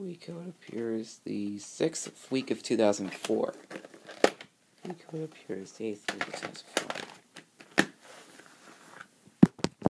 Week code appears the sixth week of 2004. Week code appears the eighth week of 2004.